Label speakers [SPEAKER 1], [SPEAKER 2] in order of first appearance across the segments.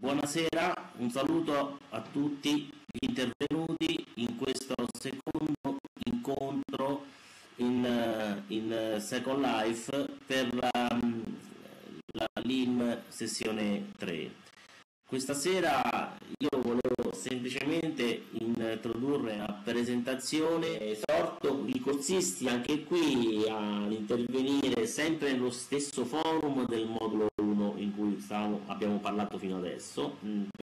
[SPEAKER 1] Buonasera, un saluto a tutti gli intervenuti in questo secondo incontro in, eh, in Second Life per la, la LIM sessione 3. Questa sera io volevo semplicemente introdurre a presentazione, esorto i corsisti anche qui ad intervenire sempre nello stesso forum del modulo 1 in cui stavamo, abbiamo parlato fino adesso,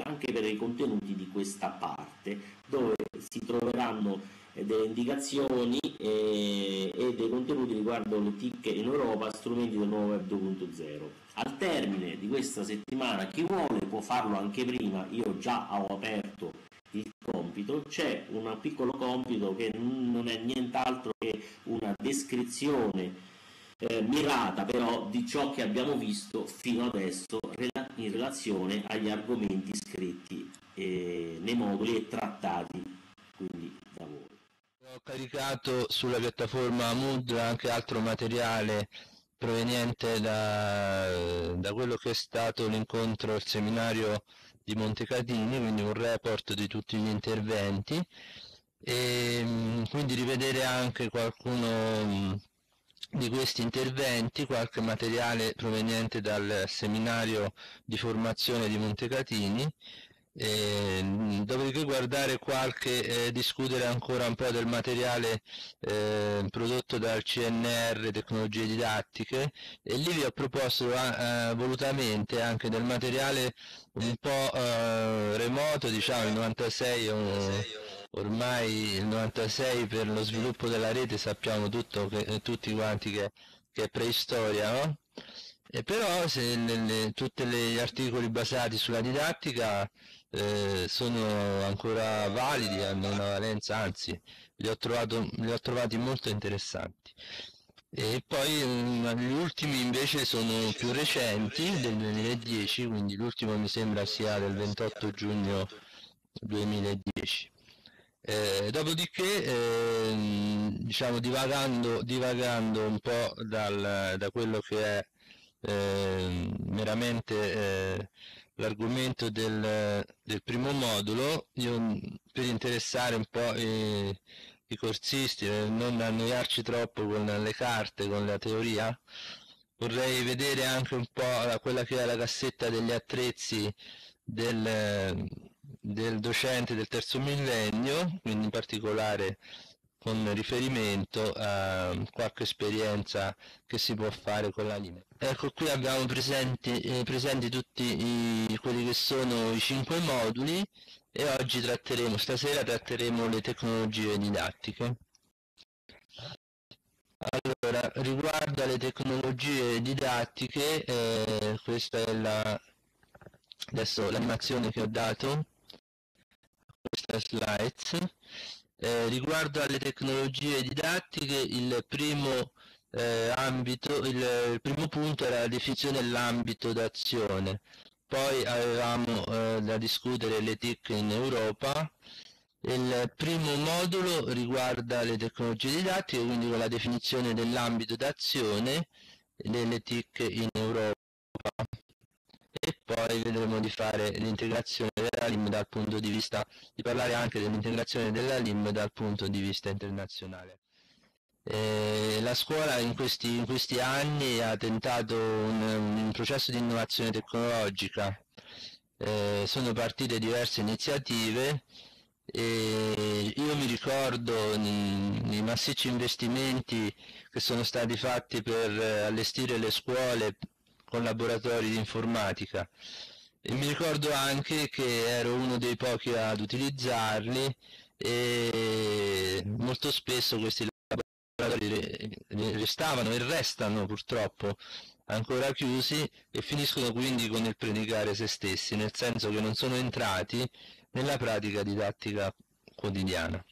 [SPEAKER 1] anche per i contenuti di questa parte, dove si troveranno delle indicazioni e, e dei contenuti riguardo le TIC in Europa, strumenti del nuovo Web 2.0. Al termine di questa settimana, chi vuole può farlo anche prima, io già ho aperto il compito, c'è un piccolo compito che non è nient'altro che una descrizione eh, mirata però di ciò che abbiamo visto fino adesso in relazione agli argomenti scritti eh, nei moduli e trattati quindi da voi.
[SPEAKER 2] Ho caricato sulla piattaforma Moodle anche altro materiale proveniente da, da quello che è stato l'incontro, il seminario di Montecatini, quindi un report di tutti gli interventi. E mm, quindi rivedere anche qualcuno di questi interventi, qualche materiale proveniente dal seminario di formazione di Montecatini eh, dopodiché guardare qualche, eh, discutere ancora un po' del materiale eh, prodotto dal CNR Tecnologie Didattiche e lì vi ho proposto eh, volutamente anche del materiale un po' eh, remoto, diciamo il 96 un, ormai il 96 per lo sviluppo della rete sappiamo tutto che, eh, tutti quanti che, che è preistoria, no? E però se tutti gli articoli basati sulla didattica eh, sono ancora validi, hanno una valenza, anzi li ho, trovato, li ho trovati molto interessanti. E poi um, gli ultimi invece sono più recenti, del 2010, quindi l'ultimo mi sembra sia del 28 giugno 2010. Eh, dopodiché, eh, diciamo, divagando, divagando, un po' dal, da quello che è eh, meramente l'argomento del, del, primo modulo, io per interessare un po' i, i corsisti, eh, non annoiarci troppo con le carte, con la teoria, vorrei vedere anche un po' quella che è la cassetta degli attrezzi del, del docente del terzo millennio, quindi in particolare con riferimento a qualche esperienza che si può fare con la linea. Ecco qui abbiamo presenti, eh, presenti tutti i, quelli che sono i cinque moduli e oggi tratteremo, stasera tratteremo le tecnologie didattiche. Allora, riguardo alle tecnologie didattiche, eh, questa è la, adesso l'animazione che ho dato, questa slides, eh, riguardo alle tecnologie didattiche, il primo, eh, ambito, il, il, primo punto era la definizione dell'ambito d'azione, poi avevamo eh, da discutere le TIC in Europa, il primo modulo riguarda le tecnologie didattiche, quindi con la definizione dell'ambito d'azione delle TIC in Europa e poi vedremo di fare l'integrazione della LIM dal punto di vista, di parlare anche dell'integrazione della LIM dal punto di vista internazionale. Eh, la scuola in questi, in questi, anni ha tentato un, un processo di innovazione tecnologica, eh, sono partite diverse iniziative e io mi ricordo i massicci investimenti che sono stati fatti per allestire le scuole con laboratori di informatica e mi ricordo anche che ero uno dei pochi ad utilizzarli e molto spesso questi laboratori restavano e restano purtroppo ancora chiusi e finiscono quindi con il predicare se stessi, nel senso che non sono entrati nella pratica didattica quotidiana.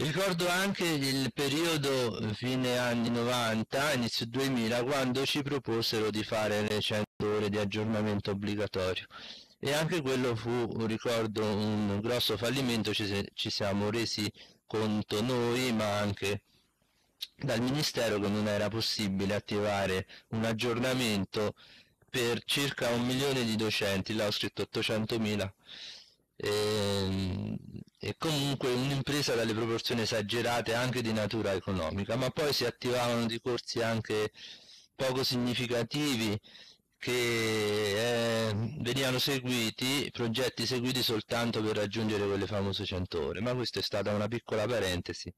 [SPEAKER 2] Ricordo anche il periodo fine anni 90, inizio 2000, quando ci proposero di fare le 100 ore di aggiornamento obbligatorio. E anche quello fu, ricordo, un grosso fallimento, ci, ci siamo resi conto noi, ma anche dal Ministero che non era possibile attivare un aggiornamento per circa un milione di docenti, là ho scritto 800.000, e, ehm, e comunque un'impresa dalle proporzioni esagerate anche di natura economica, ma poi si attivavano di corsi anche poco significativi che eh, venivano seguiti, progetti seguiti soltanto per raggiungere quelle famose 100 ore, ma questa è stata una piccola parentesi,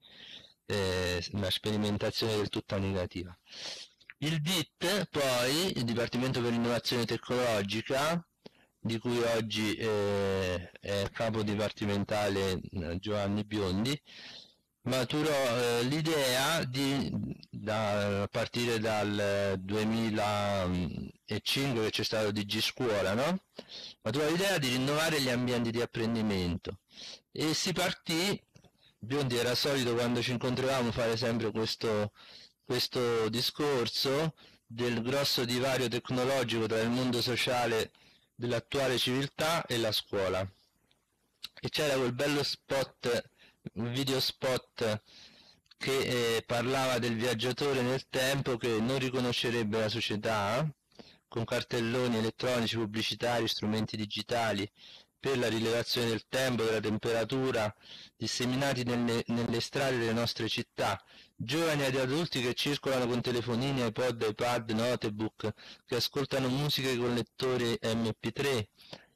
[SPEAKER 2] eh, una sperimentazione del tutto negativa. Il DIT poi, il Dipartimento per l'Innovazione Tecnologica, di cui oggi eh, è capo dipartimentale eh, Giovanni Biondi, maturò eh, l'idea di, da, a partire dal 2005 che c'è stato DG Scuola, no? maturò l'idea di rinnovare gli ambienti di apprendimento e si partì, Biondi era solito quando ci incontravamo fare sempre questo questo discorso del grosso divario tecnologico tra il mondo sociale dell'attuale civiltà e la scuola. E c'era quel bello spot, un video spot che eh, parlava del viaggiatore nel tempo che non riconoscerebbe la società con cartelloni elettronici, pubblicitari, strumenti digitali per la rilevazione del tempo, della temperatura, disseminati nelle, nelle strade delle nostre città, giovani ed adulti che circolano con telefonini, iPod, iPad, notebook, che ascoltano musiche con lettori MP3.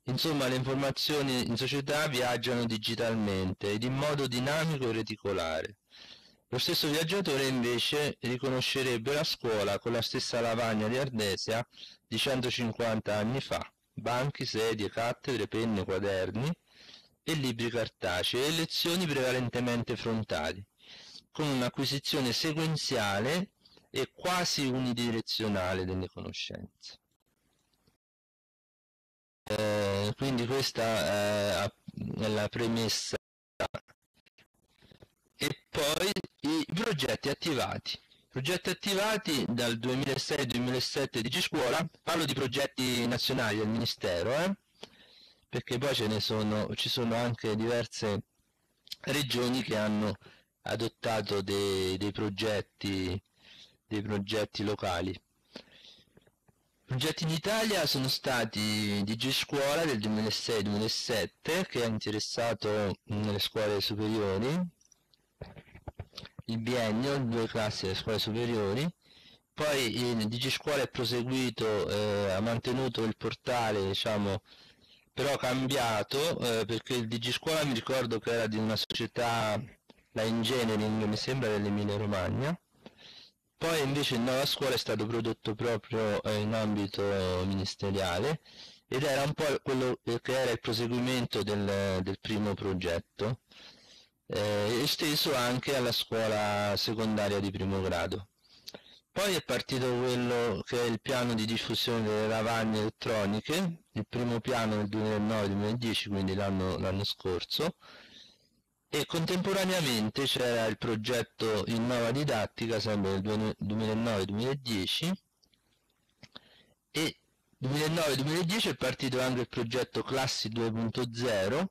[SPEAKER 2] Insomma, le informazioni in società viaggiano digitalmente ed in modo dinamico e reticolare. Lo stesso viaggiatore invece riconoscerebbe la scuola con la stessa lavagna di Ardesia di 150 anni fa banchi, sedie, cattedre, penne, quaderni e libri cartacei e lezioni prevalentemente frontali, con un'acquisizione sequenziale e quasi unidirezionale delle conoscenze. Eh, quindi questa eh, è la premessa e poi i progetti attivati Progetti attivati dal 2006-2007 di G-Scuola, parlo di progetti nazionali del Ministero, eh? perché poi ce ne sono, ci sono anche diverse regioni che hanno adottato dei, dei, progetti, dei progetti locali. Progetti in Italia sono stati di G-Scuola del 2006-2007 che ha interessato nelle scuole superiori il biennio, due classi delle scuole superiori, poi il DG Scuola è proseguito, eh, ha mantenuto il portale, diciamo, però cambiato, eh, perché il DG Scuola mi ricordo che era di una società, la Engineering, mi sembra dell'Emilia Romagna, poi invece il Nuova Scuola è stato prodotto proprio eh, in ambito ministeriale ed era un po' quello che era il proseguimento del, del primo progetto eh, esteso anche alla scuola secondaria di primo grado. Poi è partito quello che è il piano di diffusione delle lavagne elettroniche, il primo piano nel 2009-2010, quindi l'anno scorso, e contemporaneamente c'era il progetto Innova Didattica, sempre nel 2009-2010, e 2009-2010 è partito anche il progetto Classi 2.0,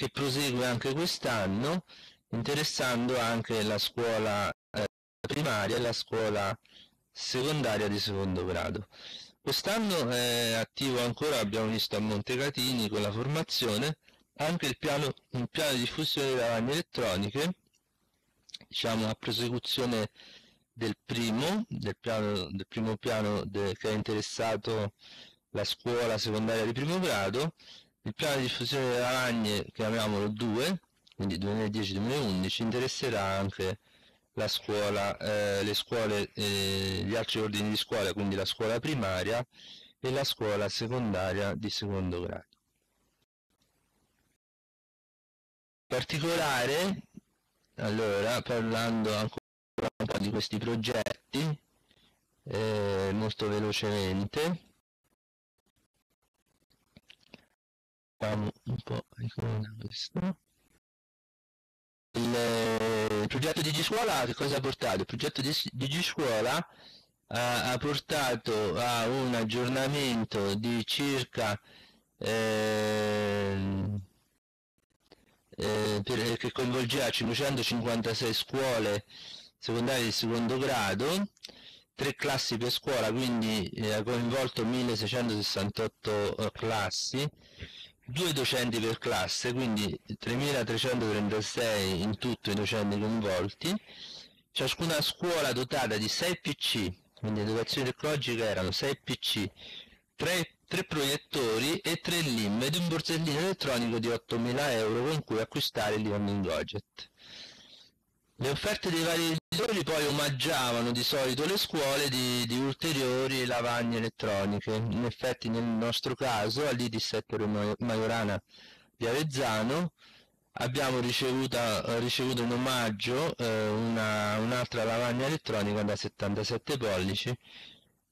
[SPEAKER 2] che prosegue anche quest'anno interessando anche la scuola eh, primaria e la scuola secondaria di secondo grado. Quest'anno è attivo ancora, abbiamo visto a Montecatini con la formazione, anche il piano, il piano di diffusione delle lavagne elettroniche, diciamo a prosecuzione del primo, del, piano, del primo piano de, che ha interessato la scuola secondaria di primo grado il piano di diffusione delle lavagne, chiamiamolo 2, quindi 2010-2011, interesserà anche la scuola, eh, le scuole, eh, gli altri ordini di scuola, quindi la scuola primaria e la scuola secondaria di secondo grado. In particolare, allora, parlando ancora un po' di questi progetti, eh, molto velocemente, Vediamo un po' ricorda questo. Il, il, progetto di G-Scuola che cosa ha portato? Il progetto di, di G-Scuola ha, ha, portato a un aggiornamento di circa eh, eh, per, che coinvolgeva 556 scuole secondarie di secondo grado tre classi per scuola, quindi eh, ha coinvolto 1668 eh, classi, due docenti per classe, quindi 3336 in tutto i docenti coinvolti, ciascuna scuola dotata di 6 PC, quindi educazione ecologica erano 6 PC, 3, 3 proiettori e 3 LIM ed un borsellino elettronico di 8.000 euro con cui acquistare il learning gadget. Le offerte dei vari editori poi omaggiavano di solito le scuole di, di, ulteriori lavagne elettroniche. In effetti nel nostro caso all'IDIS Settore Majorana di Avezzano abbiamo ricevuto, ricevuto in omaggio eh, una, un'altra lavagna elettronica da 77 pollici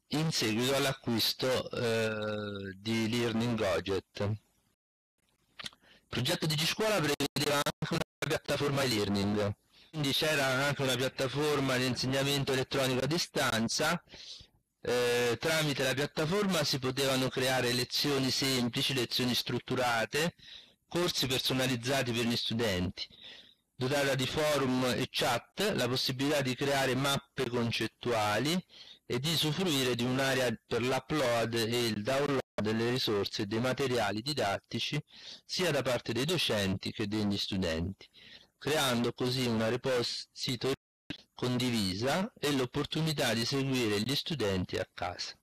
[SPEAKER 2] in seguito all'acquisto eh, di Learning Gadget. Il progetto di G-Scuola prevedeva anche una piattaforma e-learning quindi c'era anche una piattaforma di insegnamento elettronico a distanza. Eh, tramite la piattaforma si potevano creare lezioni semplici, lezioni strutturate, corsi personalizzati per gli studenti, dotata di forum e chat, la possibilità di creare mappe concettuali e di usufruire di un'area per l'upload e il download delle risorse e dei materiali didattici sia da parte dei docenti che degli studenti creando così una repository condivisa e l'opportunità di seguire gli studenti a casa.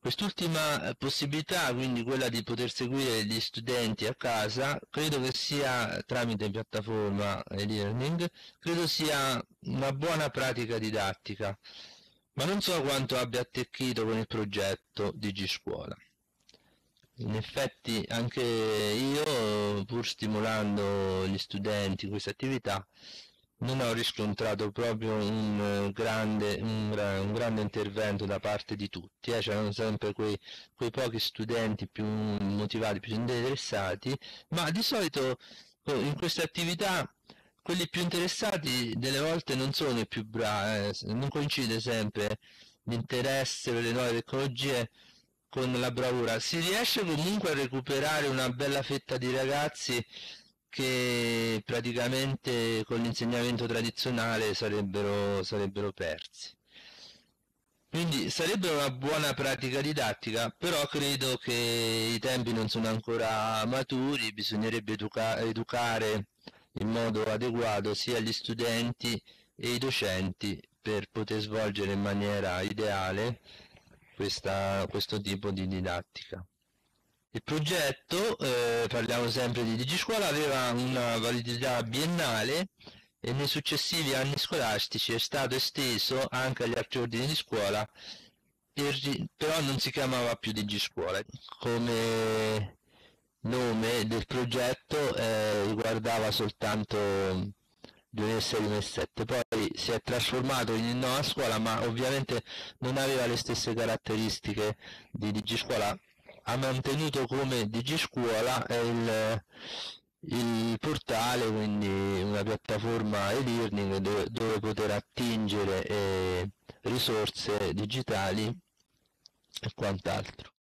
[SPEAKER 2] Quest'ultima possibilità, quindi quella di poter seguire gli studenti a casa, credo che sia tramite piattaforma e-learning, credo sia una buona pratica didattica, ma non so quanto abbia attecchito con il progetto di G-Scuola. In effetti anche io, pur stimolando gli studenti in questa attività, non ho riscontrato proprio un grande, un, un grande intervento da parte di tutti, eh. c'erano sempre quei, quei, pochi studenti più motivati, più interessati, ma di solito eh, in queste attività quelli più interessati delle volte non sono i più bravi, eh, non coincide sempre l'interesse per le nuove tecnologie con la bravura. Si riesce comunque a recuperare una bella fetta di ragazzi che praticamente con l'insegnamento tradizionale sarebbero, sarebbero persi. Quindi sarebbe una buona pratica didattica, però credo che i tempi non sono ancora maturi, bisognerebbe educa educare in modo adeguato sia gli studenti e i docenti per poter svolgere in maniera ideale questa, questo tipo di didattica. Il progetto, eh, parliamo sempre di DigiScuola, aveva una validità biennale e nei successivi anni scolastici è stato esteso anche agli altri ordini di scuola, però non si chiamava più DigiScuola. Come nome del progetto eh, riguardava soltanto 2006-2007 poi si è trasformato in nuova scuola ma ovviamente non aveva le stesse caratteristiche di DigiScuola ha mantenuto come DigiScuola il, il portale quindi una piattaforma e-learning dove, dove poter attingere eh, risorse digitali e quant'altro